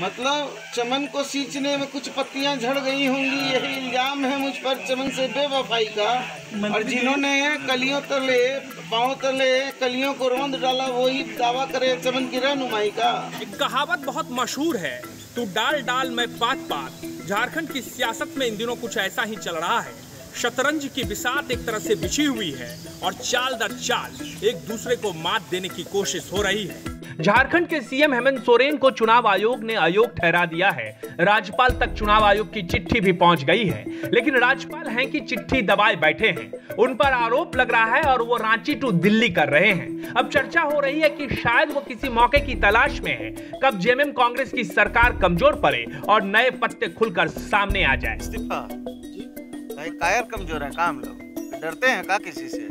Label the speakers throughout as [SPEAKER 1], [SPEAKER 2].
[SPEAKER 1] मतलब चमन को सींचने में कुछ पत्तियाँ झड़ गई होंगी यही इल्ज़ाम है मुझ पर चमन से बेवफाई का। और जिन्होंने कलियों तले पाँव तले कलियों को रोंद डाला वही दावा करे चमन की रहनुमाई का।
[SPEAKER 2] एक कहावत बहुत मशहूर है तू डाल डाल मैं पात पात। झारखंड की सियासत में इन दिनों कुछ ऐसा ही चल रहा है। शतरंज की बिसात एक तरह से बिछी हुई है और चाल दर चाल एक दूसरे को मात देने की कोशिश हो रही है। झारखंड के सीएम हेमंत सोरेन को चुनाव आयोग ने अयोग ठहरा दिया है। राज्यपाल तक चुनाव आयोग की चिट्ठी भी पहुँच गई है। लेकिन राज्यपाल हैं कि चिट्ठी दबाए बैठे हैं। उन पर आरोप लग रहा है और वो रांची टू दिल्ली कर रहे हैं। अब चर्चा हो रही है कि शायद वो किसी मौके की तलाश में है। कब जेएमएम कांग्रेस की सरकार कमज़ोर पड़े और नए पत्ते खुलकर सामने आ जाए।
[SPEAKER 1] भाई कायर कमज़ोर है काम लोग। डरते हैं का किसी से?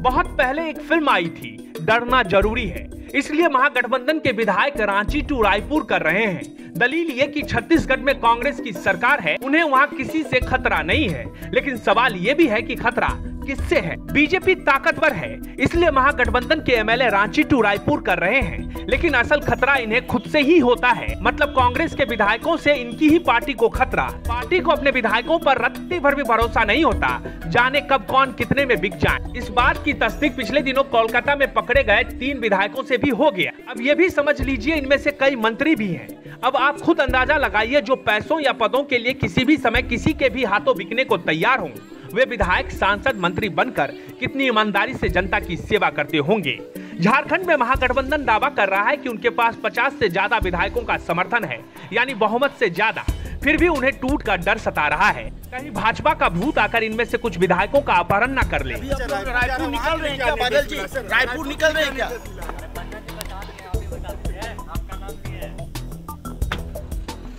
[SPEAKER 2] बहुत पहले एक फ़िल्म आई थी डरना ज़रूरी है। इसलिए महागठबंधन के विधायक रांची टू रायपुर कर रहे हैं। दलील ये कि छत्तीसगढ़ में कांग्रेस की सरकार है, उन्हें वहाँ किसी से खतरा नहीं है। लेकिन सवाल ये भी है कि खतरा किससे है। बीजेपी ताकतवर है, इसलिए महागठबंधन के एमएलए रांची टू रायपुर कर रहे हैं। लेकिन असल खतरा इन्हें खुद से ही होता है। मतलब कांग्रेस के विधायकों से इनकी ही पार्टी को खतरा। पार्टी को अपने विधायकों पर रत्ती भर भी भरोसा नहीं होता। जाने कब कौन कितने में बिक जाए। इस बात की तस्दीक पिछले दिनों कोलकाता में पकड़े गए तीन विधायकों से भी हो गया। अब ये भी समझ लीजिए, इनमें से कई मंत्री भी हैं। अब आप खुद अंदाज़ा लगाइए, जो पैसों या पदों के लिए किसी भी समय किसी के भी हाथों बिकने को तैयार हों। वे विधायक सांसद मंत्री बनकर कितनी ईमानदारी से जनता की सेवा करते होंगे। झारखंड में महागठबंधन दावा कर रहा है कि उनके पास 50 से ज़्यादा विधायकों का समर्थन है यानी बहुमत से ज़्यादा। फिर भी उन्हें टूट का डर सता रहा है। कहीं भाजपा का भूत आकर इनमें से कुछ विधायकों का अपहरण न कर ले।
[SPEAKER 1] रायपुर निकल रहे हैं क्या बादल जी? रायपुर निकल रहे हैं क्या?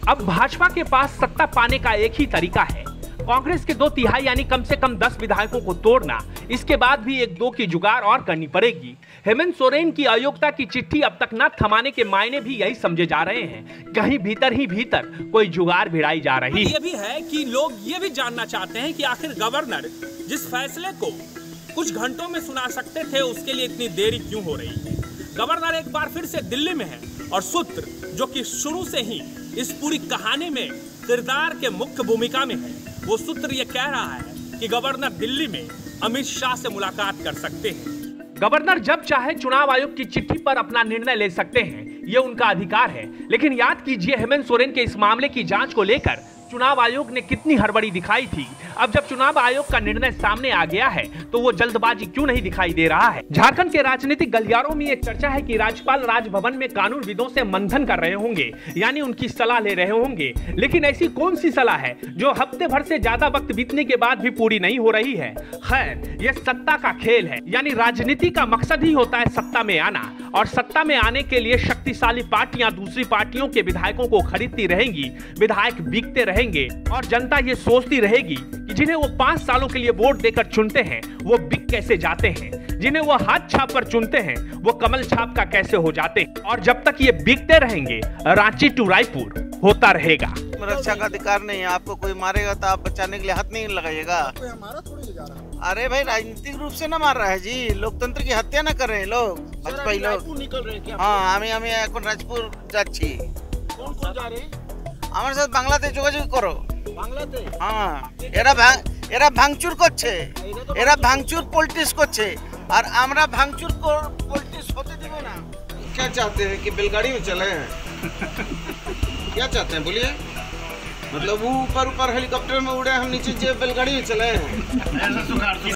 [SPEAKER 2] अब भाजपा के पास सत्ता पाने का एक ही तरीका है। कांग्रेस के दो तिहाई यानी कम से कम दस विधायकों को तोड़ना, इसके बाद भी एक दो की जुगाड़ और करनी पड़ेगी। हेमंत सोरेन की अयोग्यता की चिट्ठी अब तक न थमाने के मायने भी यही समझे जा रहे हैं। कहीं भीतर ही भीतर कोई जुगाड़ भिड़ाई जा रही। ये भी है कि लोग ये भी जानना चाहते हैं कि आखिर गवर्नर जिस फैसले को कुछ घंटों में सुना सकते थे, उसके लिए इतनी देरी क्यों हो रही? है गवर्नर एक बार फिर से दिल्ली में है और सूत्र, जो कि शुरू से ही इस पूरी कहानी में किरदार के मुख्य भूमिका में है। वो सूत्र ये कह रहा है कि गवर्नर दिल्ली में अमित शाह से मुलाकात कर सकते हैं। गवर्नर जब चाहे चुनाव आयोग की चिट्ठी पर अपना निर्णय ले सकते हैं, ये उनका अधिकार है। लेकिन याद कीजिए हेमंत सोरेन के इस मामले की जाँच को लेकर चुनाव आयोग ने कितनी हड़बड़ी दिखाई थी? अब जब चुनाव आयोग का निर्णय सामने आ गया है तो वो जल्दबाजी क्यों नहीं दिखाई दे रहा है? झारखंड के राजनीतिक गलियारों में ये चर्चा है कि राज्यपाल राजभवन में कानून विदों से मंथन कर रहे होंगे, यानी उनकी सलाह ले रहे होंगे। लेकिन ऐसी कौन सी सलाह है, जो हफ़्ते भर से ज़्यादा वक्त बीतने के बाद भी पूरी नहीं हो रही है? खैर, ये सत्ता का खेल है, यानी राजनीति का मकसद ही होता है सत्ता में आना। और सत्ता में आने के लिए शक्तिशाली पार्टियाँ दूसरी पार्टियों के विधायकों को खरीदती रहेंगी विधायक बिकते रहेंगे और जनता ये सोचती रहेगी कि जिन्हें वो पाँच सालों के लिए वोट देकर चुनते हैं वो बिक कैसे जाते हैं? जिन्हें वो हाथ छाप पर चुनते हैं वो कमल छाप का कैसे हो जाते हैं? और जब तक ये बिकते रहेंगे रांची टू रायपुर होता रहेगा।
[SPEAKER 1] रक्षा का अधिकार नहीं है आपको कोई मारेगा तो आप बचाने के लिए हाथ नहीं लगाइएगा। अरे भाई राजनीतिक रूप से ना मार रहा है जी। लोकतंत्र की हत्या ना कर रहे हैं लोग भाजपा लोग হ্যাঁ আমি আমি এখন রাজপুর যাচ্ছি
[SPEAKER 3] কোন কোন যা রে
[SPEAKER 1] আমার সাথে বাংলাতে যোগাযোগ করো
[SPEAKER 3] বাংলাতে
[SPEAKER 1] হ্যাঁ এরা এরা ভাঙচুর করছে এরা ভাঙচুর পলিটিক্স করছে আর আমরা ভাঙচুর পলিটিक्स হতে দেব না क्या चाहते हैं कि बैलगाड़ी में चले क्या चाहते हैं बोलिए। मतलब वो ऊपर ऊपर हेलीकॉप्टर में उड़े हम नीचे जे बैलगाड़ी में चले हैं।